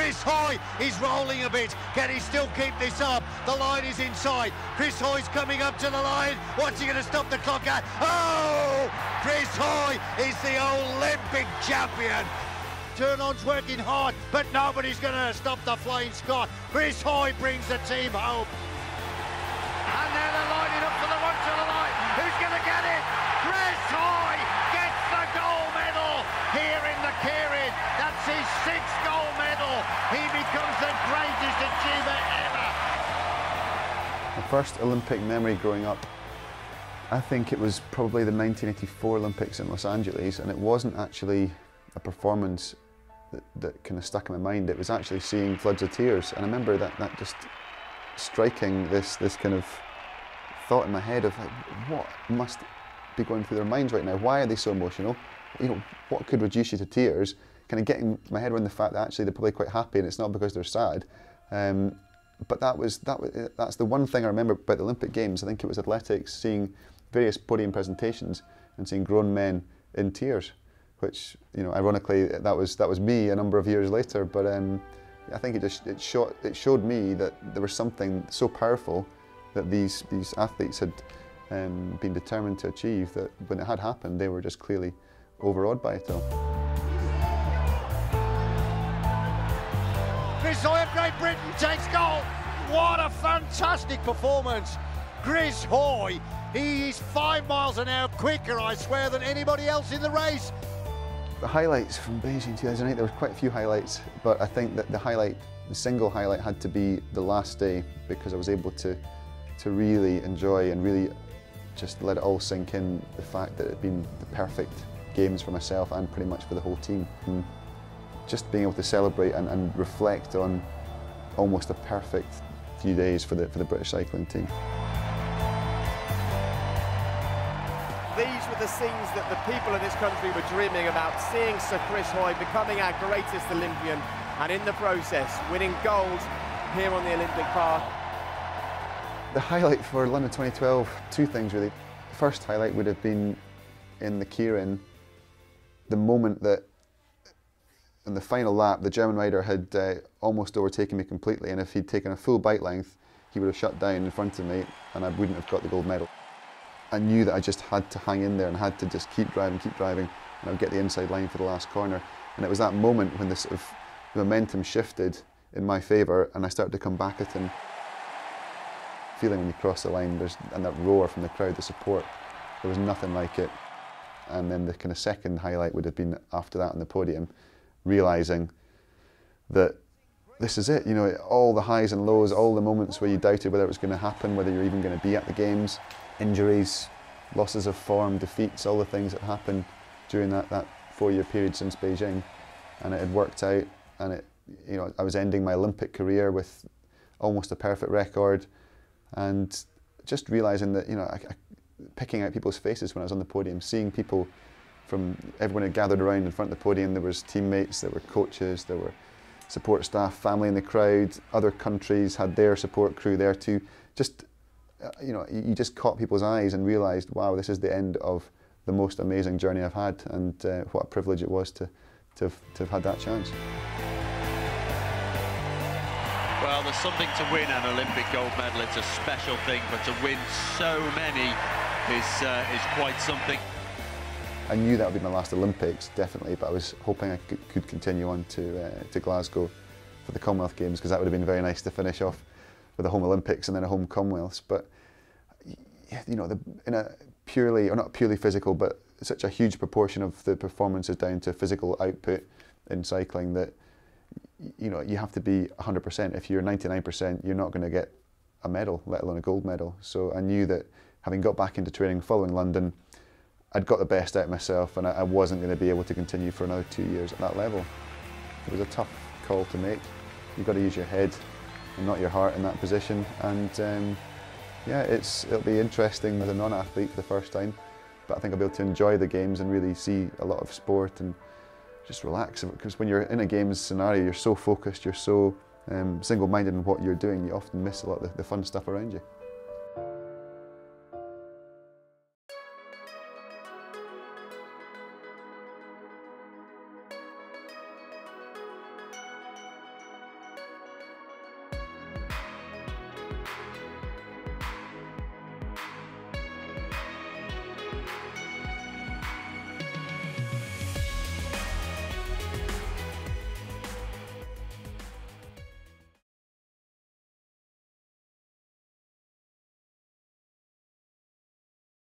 Chris Hoy is rolling a bit. Can he still keep this up? The line is inside. Chris Hoy's coming up to the line. What's he going to stop the clock at? Oh! Chris Hoy is the Olympic champion. Tournant's working hard, but nobody's going to stop the Flying Scot. Chris Hoy brings the team home. And they're lining his sixth gold medal. He becomes the greatest achiever ever. My first Olympic memory growing up, I think it was probably the 1984 Olympics in Los Angeles, and it wasn't actually a performance that, that kind of stuck in my mind. It was actually seeing floods of tears, and I remember that that just striking this this kind of thought in my head of like, what must be going through their minds right now? Why are they so emotional? You know, what could reduce you to tears? Kind of getting my head around the fact that actually they're probably quite happy, and it's not because they're sad. Um, but that was that was that's the one thing I remember about the Olympic Games. I think it was athletics, seeing various podium presentations and seeing grown men in tears, which you know, ironically, that was that was me a number of years later. But um, I think it just it showed it showed me that there was something so powerful that these these athletes had um, been determined to achieve. That when it had happened, they were just clearly overawed by it all. Chris Hoy of Great Britain takes gold. What a fantastic performance. Chris Hoy, he is five miles an hour quicker, I swear, than anybody else in the race. The highlights from Beijing 2008, there were quite a few highlights, but I think that the highlight, the single highlight had to be the last day because I was able to, to really enjoy and really just let it all sink in, the fact that it had been the perfect games for myself and pretty much for the whole team. And just being able to celebrate and, and reflect on almost a perfect few days for the, for the British cycling team. These were the scenes that the people of this country were dreaming about, seeing Sir Chris Hoy becoming our greatest Olympian and in the process winning gold here on the Olympic Park. The highlight for London 2012, two things really. The first highlight would have been in the Keirin, the moment that in the final lap, the German rider had uh, almost overtaken me completely, and if he'd taken a full bike length, he would have shut down in front of me, and I wouldn't have got the gold medal. I knew that I just had to hang in there and had to just keep driving, keep driving, and I'd get the inside line for the last corner. And it was that moment when the sort of momentum shifted in my favour, and I started to come back at him. Feeling when you cross the line, there's and that roar from the crowd, the support, there was nothing like it. And then the kind of second highlight would have been after that on the podium, realising that this is it. You know, all the highs and lows, all the moments where you doubted whether it was going to happen, whether you're even going to be at the games, injuries, losses of form, defeats, all the things that happened during that, that four-year period since Beijing, and it had worked out. And it, you know, I was ending my Olympic career with almost a perfect record, and just realising that you know, I, I, picking out people's faces when I was on the podium, seeing people from everyone had gathered around in front of the podium. There was teammates, there were coaches, there were support staff, family in the crowd. Other countries had their support crew there too. Just uh, you know, you just caught people's eyes and realised, wow, this is the end of the most amazing journey I've had, and uh, what a privilege it was to, to have, to have had that chance. Well, there's something to win an Olympic gold medal. It's a special thing, but to win so many is uh, is quite something. I knew that would be my last Olympics, definitely, but I was hoping I could, continue on to uh, to Glasgow for the Commonwealth Games because that would have been very nice to finish off with a home Olympics and then a home Commonwealths. But you know, the, in a purely or not purely physical, but such a huge proportion of the performance is down to physical output in cycling that you know you have to be 100%. If you're 99%, you're not going to get a medal, let alone a gold medal. So I knew that having got back into training following London, I'd got the best out of myself, and I, I wasn't going to be able to continue for another two years at that level. It was a tough call to make. You've got to use your head and not your heart in that position. And um, yeah, it's it'll be interesting as a non-athlete for the first time, but I think I'll be able to enjoy the games and really see a lot of sport and just relax. Because when you're in a games scenario, you're so focused, you're so um, single-minded in what you're doing, you often miss a lot of the, the fun stuff around you.